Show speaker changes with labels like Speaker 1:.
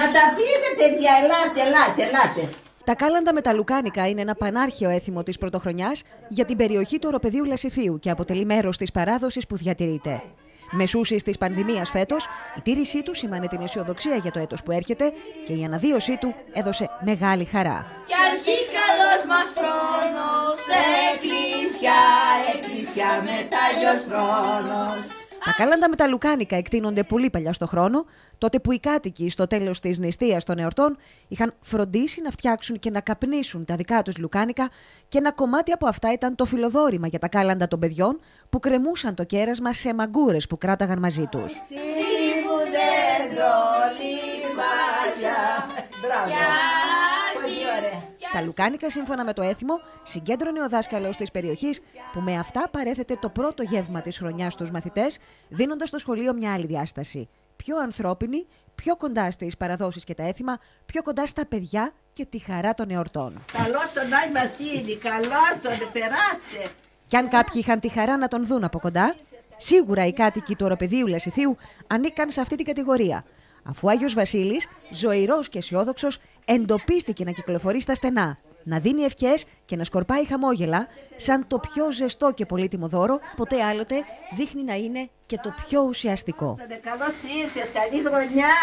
Speaker 1: Να τα πείτε, παιδιά, ελάτε, ελάτε, ελάτε.
Speaker 2: Τα κάλαντα με τα λουκάνικα είναι ένα πανάρχαιο έθιμο της πρωτοχρονιάς για την περιοχή του οροπεδίου Λασιθίου και αποτελεί μέρος της παράδοσης που διατηρείται. Μεσούση της πανδημίας φέτος, η τήρησή του σήμανε την αισιοδοξία για το έτος που έρχεται και η αναβίωσή του έδωσε μεγάλη χαρά.
Speaker 3: Κι αρχή καλός μας χρόνος, εκκλησιά, εκκλησιά μετάλλιο θρόνο.
Speaker 2: Τα κάλαντα με τα λουκάνικα εκτείνονται πολύ παλιά στο χρόνο, τότε που οι κάτοικοι στο τέλος της νηστείας των εορτών είχαν φροντίσει να φτιάξουν και να καπνίσουν τα δικά τους λουκάνικα και ένα κομμάτι από αυτά ήταν το φιλοδόρημα για τα κάλαντα των παιδιών που κρεμούσαν το κέρασμα σε μαγκούρες που κράταγαν μαζί τους. Τα λουκάνικα, σύμφωνα με το έθιμο, συγκέντρωνε ο δάσκαλο της περιοχής που με αυτά παρέθετε το πρώτο γεύμα της χρονιάς στους μαθητές, δίνοντας στο σχολείο μια άλλη διάσταση. Πιο ανθρώπινη, πιο κοντά στις παραδόσεις και τα έθιμα, πιο κοντά στα παιδιά και τη χαρά των εορτών.
Speaker 1: Καλό τον Άι Βασίλη, καλό τον, περάστε.
Speaker 2: Κι αν κάποιοι είχαν τη χαρά να τον δουν από κοντά, σίγουρα οι κάτοικοι του οροπεδίου Λασιθίου ανήκαν σε αυτή την κατηγορία αφού ο Άγιος Βασίλης, ζωηρός και αισιόδοξος, εντοπίστηκε να κυκλοφορεί στα στενά, να δίνει ευχές και να σκορπάει χαμόγελα, σαν το πιο ζεστό και πολύτιμο δώρο, ποτέ άλλοτε δείχνει να είναι και το πιο ουσιαστικό.
Speaker 1: Καλώς ήρθες, καλή χρονιά!